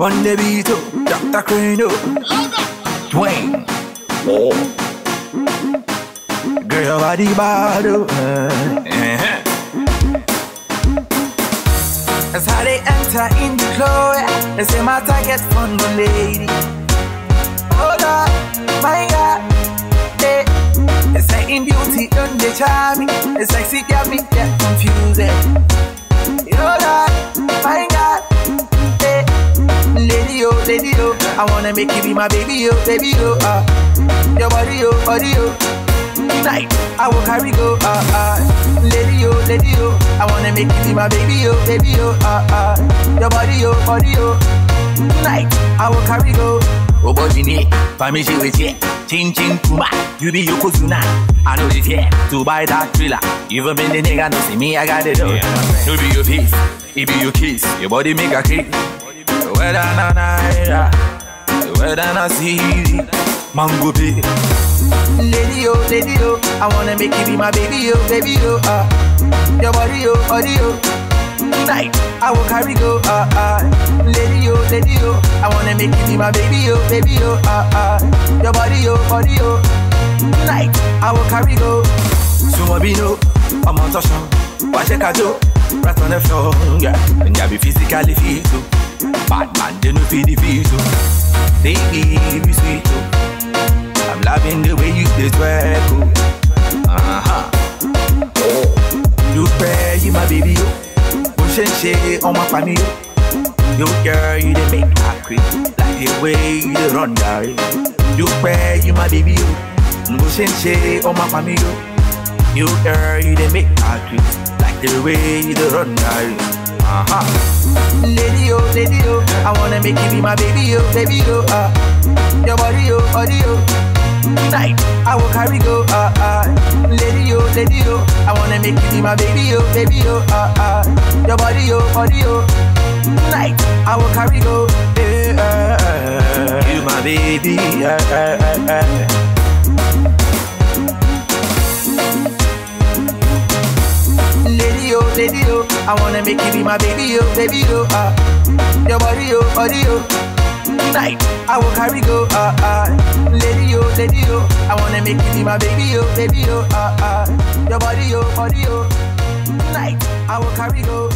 On the beat, oh, Dr. Crane, oh. Dwayne. Oh. Girl, body bad. Uh-huh. That's how they enter in the club. They say my target fun, lady. Oh Lord, my God. Hey. It's like in beauty, don't they charm me? It's like see, got me get confused. I wanna make you be my baby, oh, baby, oh. Uh. Your body, oh, body, oh. Tonight, I will carry go, uh, uh. Lady, oh, lady, oh. I wanna make you be my baby, oh, baby, oh, uh, uh. Your body, oh, body, oh. Tonight, I will carry go. Oh, body, ne, permission with it. Chin chin kuma, you be yokozuna. I know the fear to buy that thriller. Even when the nigga no see me, I got it all. No be your face, it be your kiss. Your body make a kick. Whether na na, whether na see, mango pay. Lady oh, lady oh, I wanna make you be my baby oh, baby oh, uh. Your body oh, body oh. Tonight, I will carry go, uh, uh. Lady oh, lady oh, I wanna make you be my baby oh, baby oh, uh, uh. Your body oh, body oh. Tonight, I will carry go. Bino, I'm on touch Watch a kajo, right on the floor, yeah. And ya be physically fit too. Bad man, they no feel the feel too. Baby, be sweet too. I'm loving the way you did twerk, oh. Uh-huh. You pray, you my baby, yo. Push and shake on my family, yo. You girl, you the make her creep. Like the way you the run, darling. You pray, you my baby, yo. Push and shake on my family, yo. You girl, you the make her creep. Like the way you the run, darling. Uh-huh. Lady, oh, lady, oh. I wanna make you be my baby, oh, baby, oh, uh. Your body, oh, body, oh. Tonight, I will carry go, uh, uh. Lady, oh, lady, oh. I wanna make you be my baby, oh, baby, oh, uh, uh. Your body, oh, body, oh. Tonight, I will carry go, yeah, uh, uh. You my baby, uh, uh, uh, uh. Lady, oh. I wanna make you be my baby, oh, baby, oh, uh. Your body, oh, body, oh. Tonight, I will carry go, uh, uh. Lady, oh, lady, oh. I wanna make you be my baby, oh, baby, oh, uh, uh. Your body, oh, body, oh. Tonight, I will carry go.